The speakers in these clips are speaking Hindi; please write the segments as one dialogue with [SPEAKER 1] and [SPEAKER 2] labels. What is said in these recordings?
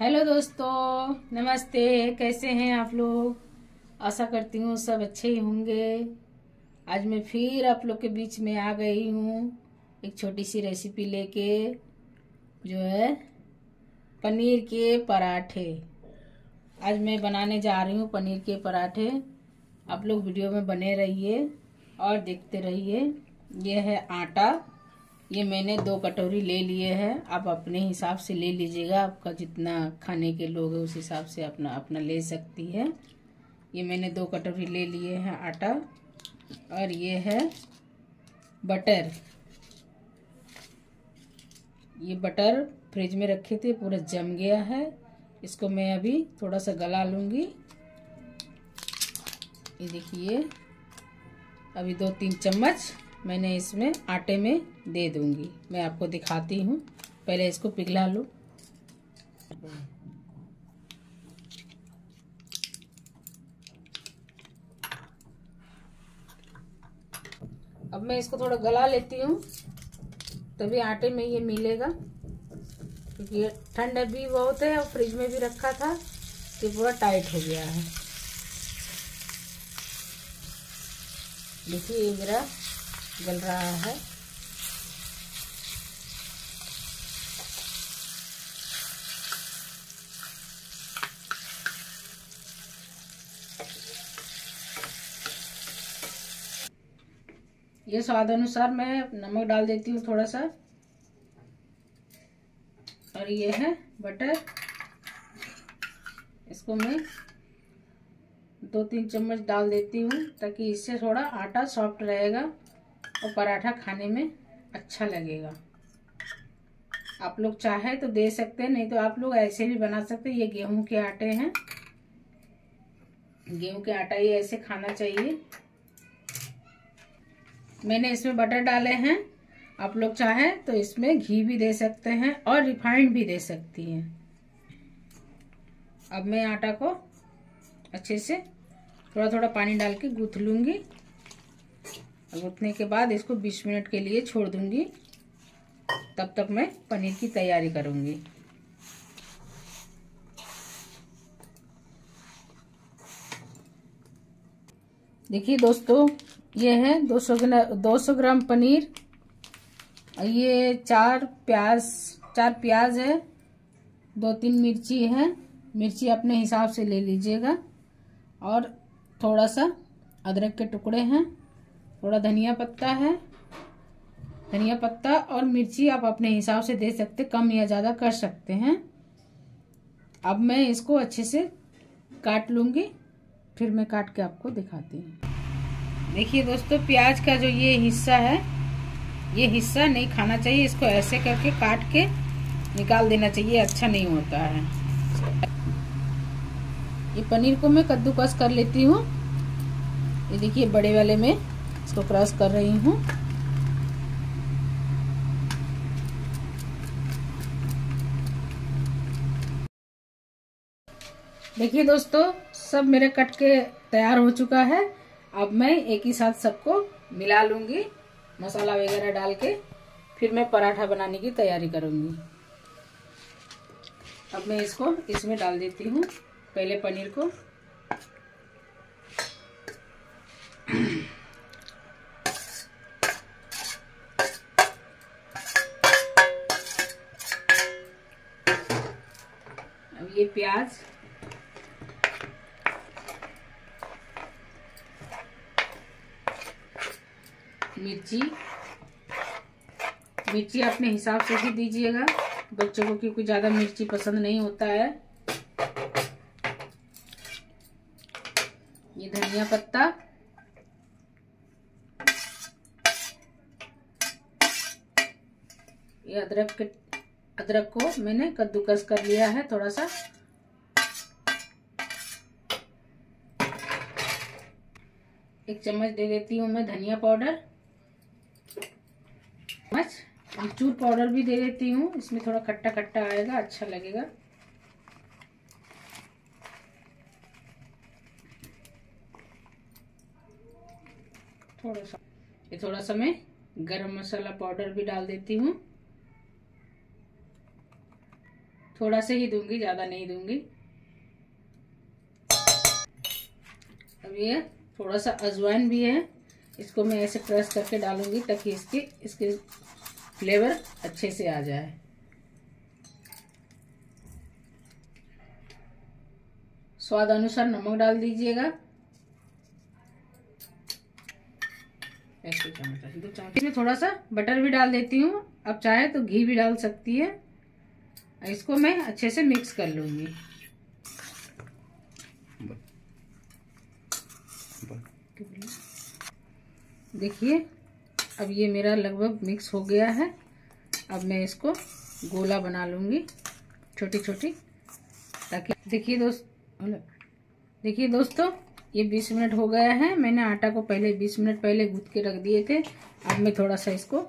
[SPEAKER 1] हेलो दोस्तों, नमस्ते, कैसे हैं आप लोग? आशा करती हूँ सब अच्छे ही होंगे। आज मैं फिर आप लोग के बीच में आ गई हूँ एक छोटी सी रेसिपी लेके, जो है पनीर के पराठे। आज मैं बनाने जा रही हूँ पनीर के पराठे। आप लोग वीडियो में बने रहिए और देखते रहिए। यह है आटा। ये मैंने दो कटोरी ले लिए हैं। आप अपने हिसाब से ले लीजिएगा। आपका जितना खाने के लोग हैं, उस हिसाब से अपना अपना ले सकती है। ये मैंने दो कटोरी ले लिए हैं आटा। और ये है बटर। ये बटर फ्रिज में रखे थे, पूरा जम गया है। इसको मैं अभी थोड़ा सा गला लूँगी। ये देखिए, अभी दो तीन चम्मच। मैंने इसमें आटे में दे दूँगी। मैं आपको दिखाती हूँ। पहले इसको पिघला लूँ। अब मैं इसको थोड़ा गला लेती हूँ, तभी आटे में ये मिलेगा। क्योंकि ये ठंड भी बहुत है और फ्रिज में भी रखा था कि पूरा टाइट हो गया है। देखिए ये मेरा गल रहा है। ये स्वाद अनुसार मैं नमक डाल देती हूँ थोड़ा सा। और ये है बटर। इसको मैं दो तीन चम्मच डाल देती हूँ ताकि इससे थोड़ा आटा सॉफ्ट रहेगा। और पराठा खाने में अच्छा लगेगा। आप लोग चाहे तो दे सकते हैं, नहीं तो आप लोग ऐसे भी बना सकते हैं। ये गेहूँ के आटे हैं। गेहूँ के आटा ये ऐसे खाना चाहिए। मैंने इसमें बटर डाले हैं। आप लोग चाहे तो इसमें घी भी दे सकते हैं और रिफाइंड भी दे सकती हैं। अब मैं आटा को अच्छे से थोड़ा थोड़ा पानी डाल के गूथ लूँगी। गूथने के बाद इसको 20 मिनट के लिए छोड़ दूँगी। तब तक मैं पनीर की तैयारी करूँगी। देखिए दोस्तों, ये है 200 ग्राम 200 ग्राम पनीर। ये चार प्याज चार प्याज है, दो तीन मिर्ची है। मिर्ची अपने हिसाब से ले लीजिएगा। और थोड़ा सा अदरक के टुकड़े हैं। थोड़ा धनिया पत्ता है। धनिया पत्ता और मिर्ची आप अपने हिसाब से दे सकते, कम या ज़्यादा कर सकते हैं। अब मैं इसको अच्छे से काट लूँगी, फिर मैं काट के आपको दिखाती हूँ। देखिए दोस्तों, प्याज का जो ये हिस्सा है, ये हिस्सा नहीं खाना चाहिए, इसको ऐसे करके काट के निकाल देना चाहिए अच्छा नहीं होता है। ये पनीर को मैं कद्दूकस कर लेती हूँ। ये देखिए बड़े वाले में। इसको क्रॉस कर रही हूँ। देखिए दोस्तों, सब मेरे कट के तैयार हो चुका है। अब मैं एक ही साथ सबको मिला लूँगी मसाला वगैरह डाल के। फिर मैं पराठा बनाने की तैयारी करूँगी। अब मैं इसको इसमें डाल देती हूँ, पहले पनीर को। ये प्याज। मिर्ची। मिर्ची अपने हिसाब से ही दीजिएगा। बच्चों को क्योंकि ज़्यादा मिर्ची पसंद नहीं होता है। ये धनिया पत्ता। ये अदरक के अदरक को मैंने कद्दूकस कर लिया है थोड़ा सा। एक चम्मच दे देती हूँ मैं धनिया पाउडर। चम्मच अमचूर पाउडर भी दे देती हूँ। इसमें थोड़ा खट्टा खट्टा आएगा अच्छा लगेगा। थोड़ा सा। ये थोड़ा सा मैं गरम मसाला पाउडर भी डाल देती हूँ। थोड़ा से ही दूँगी, ज़्यादा नहीं दूँगी। अब ये थोड़ा सा अजवाइन भी है। इसको मैं ऐसे प्रेस करके डालूँगी ताकि इसकी, इसके फ्लेवर अच्छे से आ जाए। स्वाद अनुसार नमक डाल दीजिएगा। ऐसे चम्मच दो चम्मच इसमें थोड़ा सा बटर भी डाल देती हूँ। अब चाहे तो घी भी डाल सकती है। इसको मैं अच्छे से मिक्स कर लूँगी। देखिए, अब ये मेरा लगभग मिक्स हो गया है। अब मैं इसको गोला बना लूँगी छोटी छोटी ताकि देखिए दोस्त देखिए दोस्तों, ये 20 मिनट हो गया है। मैंने आटा को पहले 20 मिनट पहले गूंथ के रख दिए थे। अब मैं थोड़ा सा इसको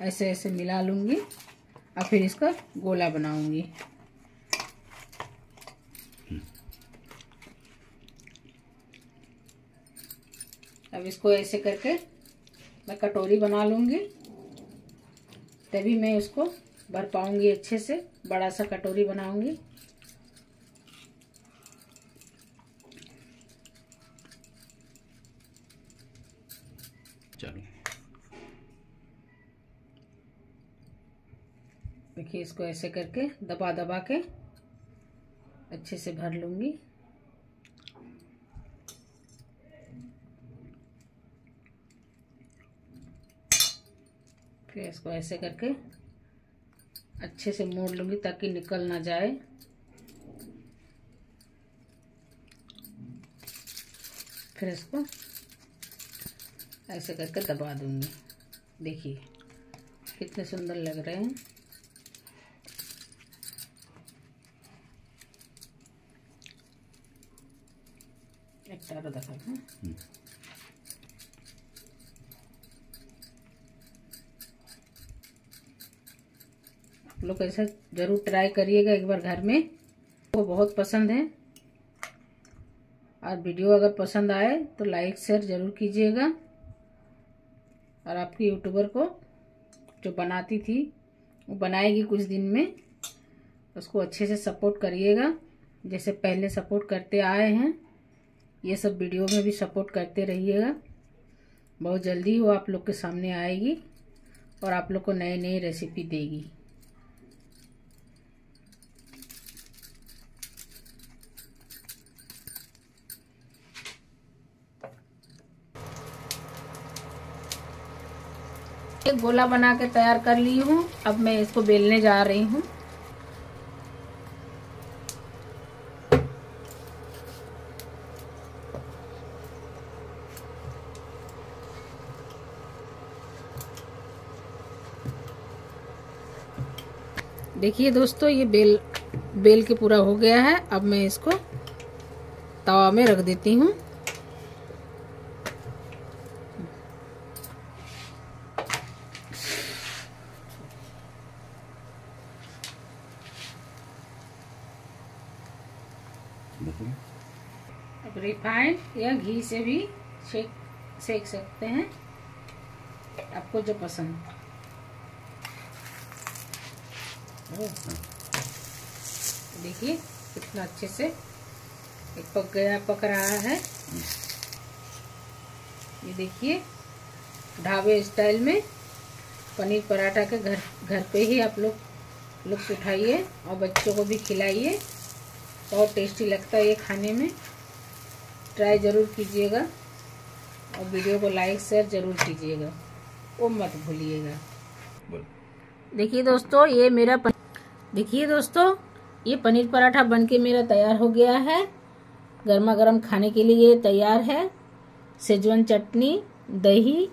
[SPEAKER 1] ऐसे ऐसे मिला लूँगी। और फिर इसका गोला बनाऊँगी। अब इसको ऐसे करके मैं कटोरी बना लूँगी। तभी मैं इसको भर पाऊँगी अच्छे से, बड़ा सा कटोरी बनाऊँगी। देखिए इसको ऐसे करके दबा दबा के अच्छे से भर लूँगी। फिर इसको ऐसे करके अच्छे से मोड़ लूँगी ताकि निकल ना जाए। फिर इसको ऐसे करके दबा दूँगी। देखिए कितने सुंदर लग रहे हैं। हम्म। आप लोग ऐसा ज़रूर ट्राई करिएगा एक बार घर में। वो बहुत पसंद है। और वीडियो अगर पसंद आए तो लाइक शेयर ज़रूर कीजिएगा। और आपकी यूट्यूबर को जो बनाती थी वो बनाएगी कुछ दिन में। उसको अच्छे से सपोर्ट करिएगा। जैसे पहले सपोर्ट करते आए हैं। ये सब वीडियो में भी सपोर्ट करते रहिएगा। बहुत जल्दी वो आप लोग के सामने आएगी और आप लोग को नई नई रेसिपी देगी। एक गोला बना के तैयार कर ली हूँ। अब मैं इसको बेलने जा रही हूँ। देखिए दोस्तों, ये बेल बेल के पूरा हो गया है। अब मैं इसको तवा में रख देती हूँ। अब रिफाइंड या घी से भी सेक सेक सकते हैं। आपको जो पसंद। देखिए, कितना अच्छे से एक पक गया, पक रहा है। ये देखिए, ढाबे स्टाइल में पनीर पराठा के घर घर पे ही आप लोग लुत्फ उठाइए और बच्चों को भी खिलाइए। बहुत टेस्टी लगता है ये खाने में। ट्राई ज़रूर कीजिएगा और वीडियो को लाइक, शेयर ज़रूर कीजिएगा। वो मत भूलिएगा। देखिए दोस्तों, ये मेरा देखिए दोस्तों, ये पनीर पराठा बनके मेरा तैयार हो गया है। गर्मा गर्म खाने के लिए ये तैयार है। सेजवन चटनी, दही,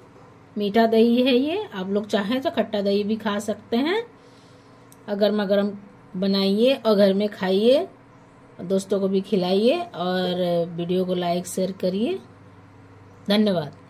[SPEAKER 1] मीठा दही है ये। आप लोग चाहें तो खट्टा दही भी खा सकते हैं। और गर्मा गर्म बनाइए और घर में खाइए। दोस्तों को भी खिलाइए और वीडियो को लाइक, शेयर करिए। धन्यवाद।